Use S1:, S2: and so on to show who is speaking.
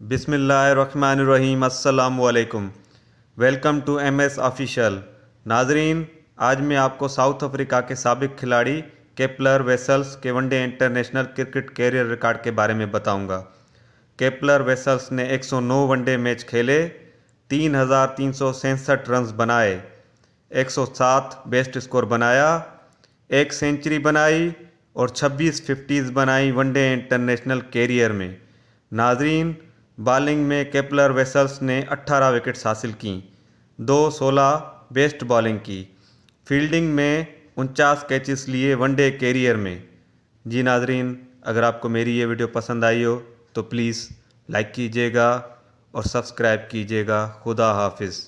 S1: बिसमीम अल्लाम welcome to M S official. नाजरीन, आज मैं आपको साउथ अफ्रीका के सबक खिलाड़ी केपलर वेसल्स के one day international cricket career record के बारे में बताऊँगा। केपलर वेसल्स ने 109 वनडे मैच खेले, तीन हज़ार तीन सौ सैंसठ रन बनाए 107 बेस्ट स्कोर बनाया, एक सेंचुरी बनाई और 26 फिफ्टीज़ बनाई वनडे इंटरनेशनल कैरियर में। नाजरीन बॉलिंग में केपलर वेसल्स ने 18 विकेट्स हासिल की, दो सोलह बेस्ट बॉलिंग की। फील्डिंग में उनचास कैचेस लिए वनडे कैरियर में। जी नाजरीन, अगर आपको मेरी ये वीडियो पसंद आई हो तो प्लीज़ लाइक कीजिएगा और सब्सक्राइब कीजिएगा। खुदा हाफिज़।